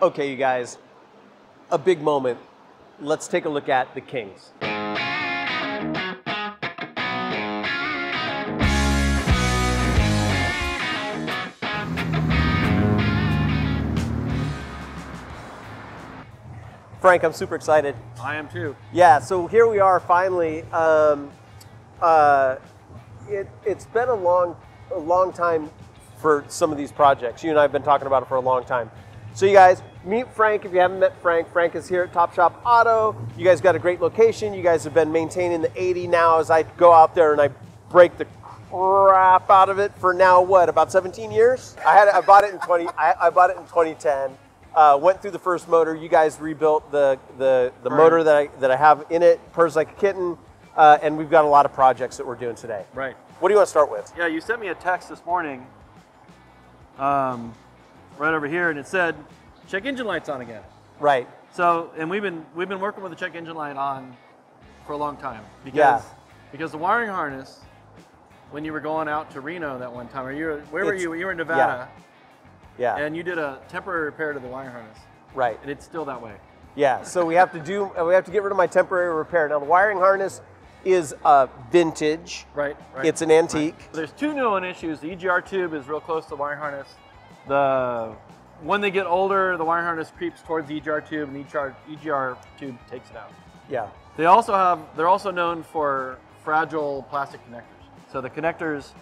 Okay, you guys, a big moment. Let's take a look at the Kings. Frank, I'm super excited. I am too. Yeah, so here we are finally. Um, uh, it, it's been a long, a long time for some of these projects. You and I have been talking about it for a long time. So you guys meet Frank if you haven't met Frank. Frank is here at Top Shop Auto. You guys got a great location. You guys have been maintaining the 80 now as I go out there and I break the crap out of it for now what about 17 years? I had I bought it in 20 I, I bought it in 2010. Uh, went through the first motor. You guys rebuilt the the, the Right. motor that I that I have in it. Purrs like a kitten. Uh, and we've got a lot of projects that we're doing today. Right. What do you want to start with? Yeah, you sent me a text this morning, um, right over here, and it said, "Check engine lights on again." Right. So, and we've been we've been working with the check engine light on for a long time because Yeah. because the wiring harness when you were going out to Reno that one time, or you were, where were you? You were in Nevada, Yeah. and you did a temporary repair to the wiring harness, right. and it's still that way. Yeah, so we have to do we have to get rid of my temporary repair. Now the wiring harness is uh, vintage. Right. right It's an antique. Right. There's two known issues. The EGR tube is real close to the wiring harness. The when they get older, the wire harness creeps towards the EGR tube, and the EGR, EGR tube takes it out. Yeah. They also have they're also known for fragile plastic connectors. So the connectors,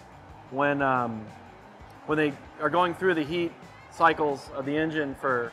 when um, when they are going through the heat cycles of the engine for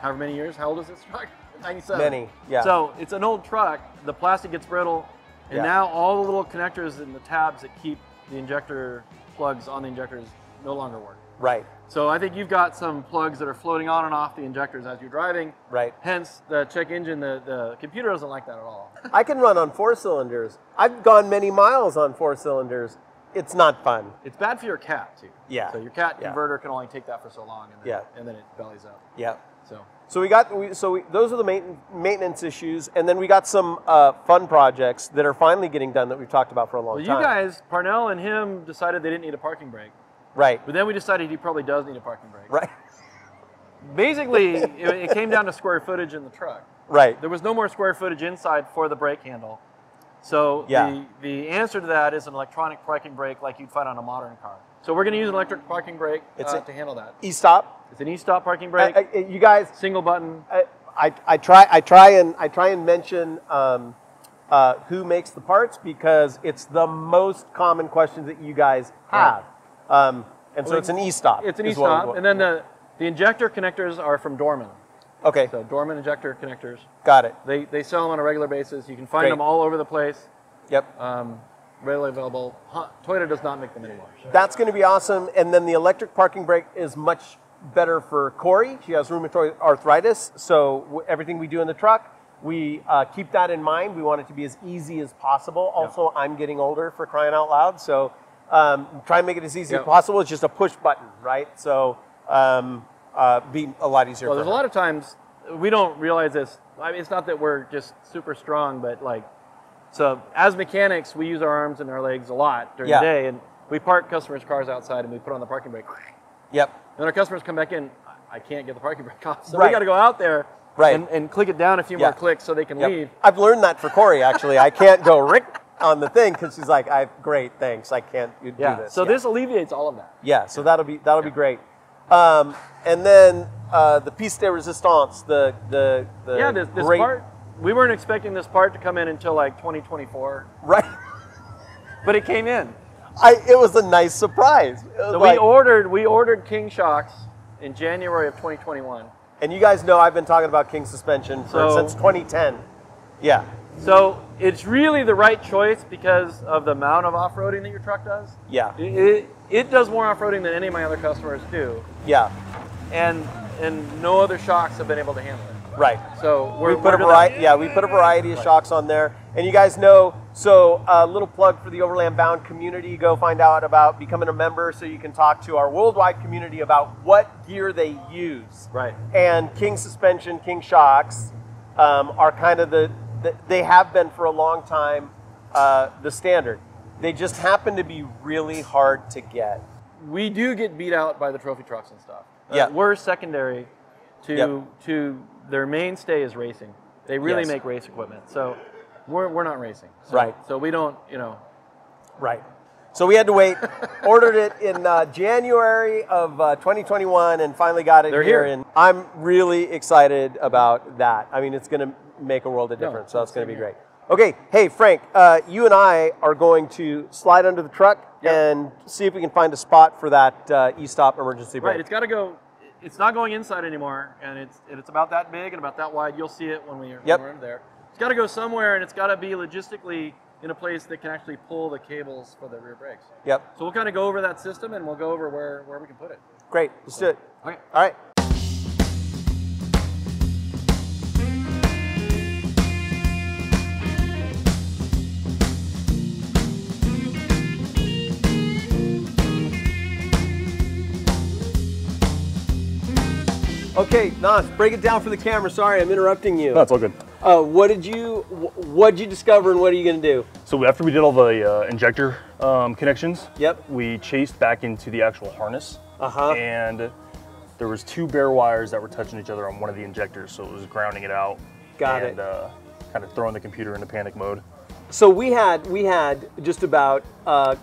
however many years, how old is this truck? 97. Many, yeah. So it's an old truck. The plastic gets brittle, and Yeah. now all the little connectors and the tabs that keep the injector plugs on the injectors no longer work. Right. So I think you've got some plugs that are floating on and off the injectors as you're driving. Right. Hence, the check engine, the, the computer doesn't like that at all. I can run on four cylinders. I've gone many miles on four cylinders. It's not fun. It's bad for your cat too. Yeah. So your cat Yeah. converter can only take that for so long, and then, Yeah. and then it bellies up. Yeah. So So we got we, so we, those are the main, maintenance issues, and then we got some uh, fun projects that are finally getting done that we've talked about for a long time. well, you guys, Parnell and him decided they didn't need a parking brake, right. but then we decided he probably does need a parking brake. Right. Basically, it, it came down to square footage in the truck. Right. There was no more square footage inside for the brake handle. So Yeah. the, the answer to that is an electronic parking brake like you'd find on a modern car. So we're going to use an electric parking brake It's uh, a- to handle that. E-stopp. It's an e-stopp parking brake, I- you guys, single button. I, I, I try I try and I try and mention um, uh, who makes the parts because it's the most common questions that you guys have, um, and so Well, it's an e-stopp. It's an is what we- e-stopp, and then the, the injector connectors are from Dorman. okay, So Dorman injector connectors. got it. They, they sell them on a regular basis. You can find Great. them all over the place. Yep, Um, readily available. Huh, Toyota does not make them anymore. that's going to be awesome. And then the electric parking brake is much better for Corey. She has rheumatoid arthritis, so everything we do in the truck. We uh, keep that in mind. We want it to be as easy as possible. Also, I'm getting older for crying out loud, so um, try and make it as easy as possible. It's just a push button, right? So um, uh, be a lot easier. Well, there's a lot of times we don't realize this. I mean, it's not that we're just super strong, but like, so as mechanics, we use our arms and our legs a lot during Yeah. the day, and we park customers' cars outside and we put on the parking brake. Yep. Then our customers come back in. I can't get the parking brake off, so Right. we got to go out there Right. and, and click it down a few Yeah. more clicks so they can Yep. leave. I've learned that for Corey. Actually, I can't go Rick on the thing because she's like, "I great, thanks. I can't do Yeah. this." So Yeah. this alleviates all of that. Yeah, so that'll be that'll be great. Um, and then uh, the piece de resistance, the the, the yeah. This, this great, part, we weren't expecting this part to come in until like 2024, right? but it came in. I it was a nice surprise. So like- we ordered we ordered King shocks in January of 2021. and you guys know I've been talking about King suspension for, So- since 2010. Yeah, So it's really the right choice because of the amount of off-roading that your truck does. yeah, It, it, it does more off-roading than any of my other customers do, yeah. and and no other shocks have been able to handle it. Right. So we're, we put a variety. Yeah, we put a variety of shocks on there, and you guys know. So, a little plug for the Overland Bound community. Go find out about becoming a member, so you can talk to our worldwide community about what gear they use. Right. And King suspension, King shocks, um, are kind of the. They have been for a long time uh, the standard. They just happen to be really hard to get. We do get beat out by the trophy trucks and stuff. Uh, Yeah. we're secondary to Yep. to their mainstay is racing. They really Yes. make race equipment. So we're, we're not racing. So, Right. So we don't, you know, Right. So we had to wait. Ordered it in uh, January of uh, 2021, and finally got it They're here. here. And I'm really excited about that. I mean, it's going to make a world of No, difference. so it's going to be here. great. Okay. Hey, Frank. Uh, you and I are going to slide under the truck Yep. and see if we can find a spot for that uh, e-stopp emergency brake. right. It's got to go. It's not going inside anymore, and it's and it's about that big and about that wide. You'll see it when, we, Yep. when we're in there. It's got to go somewhere, and it's got to be logistically in a place that can actually pull the cables for the rear brakes. Yep. So we'll kind of go over that system, and we'll go over where where we can put it. Great. Let's do it. Okay. All right. Okay, Nas, break it down for the camera. Sorry, I'm interrupting you. No, it's all good. Uh, what did you What did you discover, and what are you going to do? So after we did all the uh, injector um, connections, Yep. we chased back into the actual harness, Uh huh. and there was two bare wires that were touching each other on one of the injectors, so it was grounding it out. Got it. and, uh, kind of throwing the computer into panic mode. So we had we had just about uh,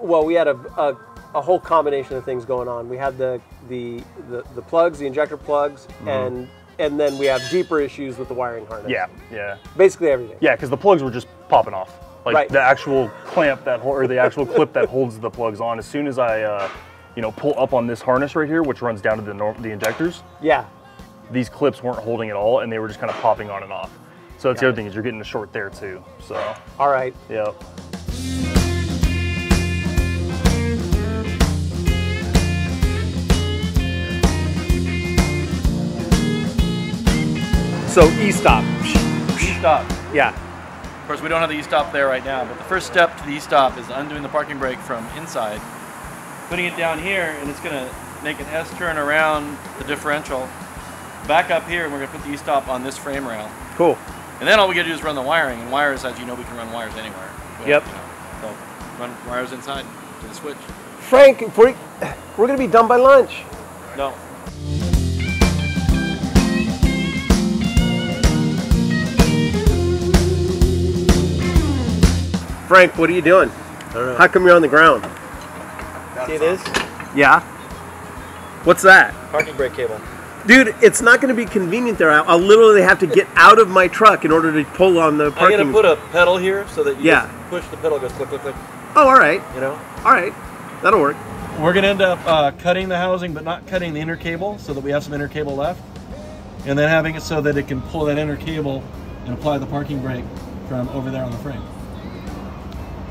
well we had a, a, a whole combination of things going on. We had the the the, the plugs, the injector plugs, and and then we have deeper issues with the wiring harness. Yeah, yeah, basically everything. yeah, because the plugs were just popping off. Like Right. the actual clamp that or the actual clip that holds the plugs on. As soon as I, uh, you know, pull up on this harness right here, which runs down to the norm- the injectors, Yeah. these clips weren't holding at all, and they were just kind of popping on and off. So that's Got the it. other thing is you're getting a short there too. So All right. yeah. So e-stopp. E-stopp. Yeah. Of course, we don't have the e-stopp there right now, but the first step to the e-stopp is undoing the parking brake from inside, putting it down here, and it's going to make an S turn around the differential, back up here, and we're going to put the e-stopp on this frame rail. Cool. And then all we got to do is run the wiring, and wires, as you know, we can run wires anywhere. We Yep. you know, so run wires inside to the switch. Frank, if we, we're going to be done by lunch. No. Frank, what are you doing? How come you're on the ground? See this? Yeah. What's that? Parking brake cable. Dude, it's not going to be convenient there. I'll, I'll literally have to get out of my truck in order to pull on the I'm parking. going to put a pedal here so that you Yeah. just push the pedal, it goes click, click, click, oh, all right, you know? all right, that'll work. We're going to end up uh, cutting the housing, but not cutting the inner cable so that we have some inner cable left. And then having it so that it can pull that inner cable and apply the parking brake from over there on the frame.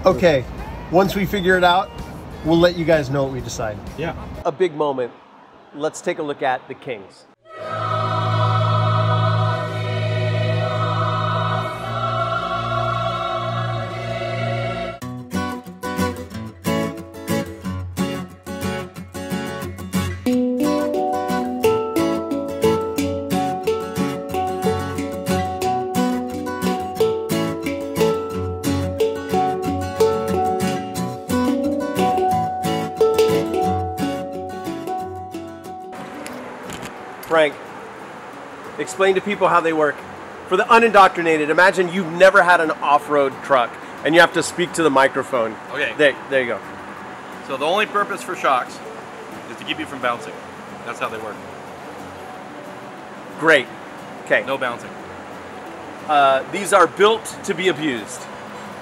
Okay, once we figure it out, we'll let you guys know what we decide. Yeah. A big moment. Let's take a look at the Kings. Explain to people how they work. For the unindoctrinated, imagine you've never had an off-road truck and you have to speak to the microphone. Okay. There, there you go. So the only purpose for shocks is to keep you from bouncing. That's how they work. Great. Okay. No bouncing. Uh, these are built to be abused.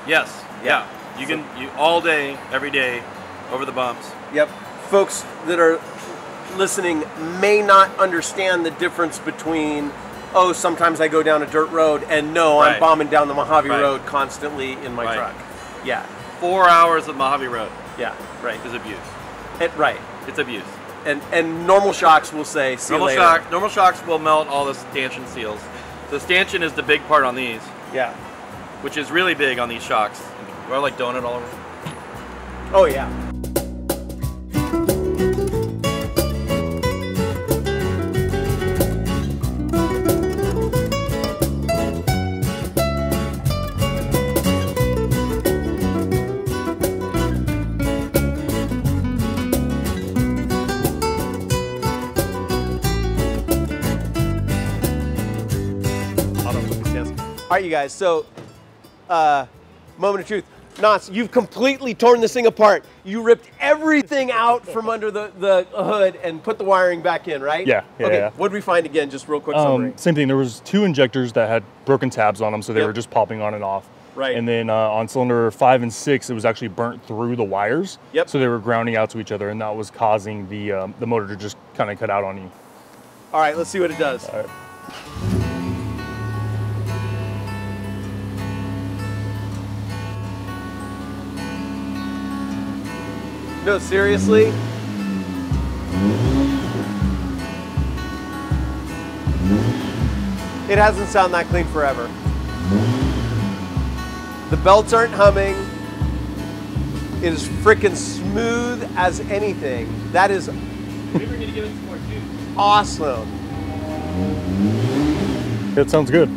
Yes. Yeah. Yeah. You can you all day, every day, over the bumps. Yep. Folks that are listening may not understand the difference between, oh, sometimes I go down a dirt road, and no, I'm bombing down the Mojave Right. Road constantly in my Right. truck. Yeah. Four hours of Mojave Road Yeah. Right. is abuse. And, right. It's abuse. And and normal shocks will say, see normal you shock normal shocks will melt all the stanchion seals. The stanchion is the big part on these, Yeah. which is really big on these shocks. We're like donut all over. Oh yeah. Right, you guys. So, uh, moment of truth. Knots, you've completely torn this thing apart. You ripped everything out from under the, the hood and put the wiring back in, right? Yeah, yeah, Okay. yeah. What did we find again? Just real quick summary. Um, same thing. There was two injectors that had broken tabs on them, so they Yep. were just popping on and off. Right. And then uh, on cylinder five and six, it was actually burnt through the wires. Yep. So they were grounding out to each other, and that was causing the um, the motor to just kind of cut out on you. All right, let's see what it does. No, seriously. It hasn't sounded that clean forever. The belts aren't humming. It is freaking smooth as anything. That is Maybe we're gonna give it some more juice. awesome. It sounds good.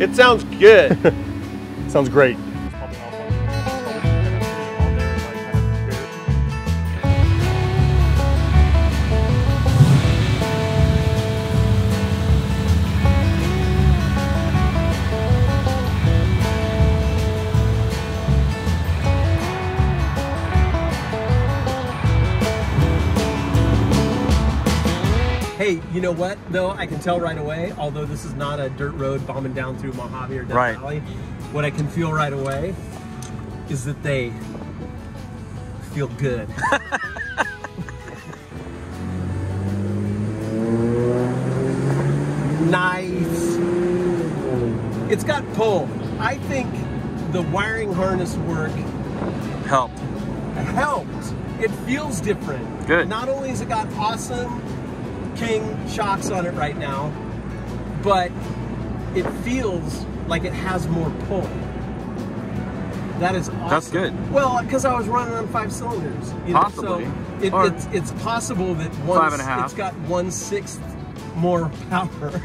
It sounds good. Sounds great. You know what though? I can tell right away, although this is not a dirt road bombing down through Mojave or Death Right. Valley, what I can feel right away is that they feel good. nice. It's got pull. I think the wiring harness work Helped. helped. It feels different. Good. Not only has it got awesome King shocks on it right now, but it feels like it has more pull. That is awesome. That's good. Well, because I was running on five cylinders. You know, Possibly. So it, it's, it's possible that one, five and a half. it's got one sixth more power.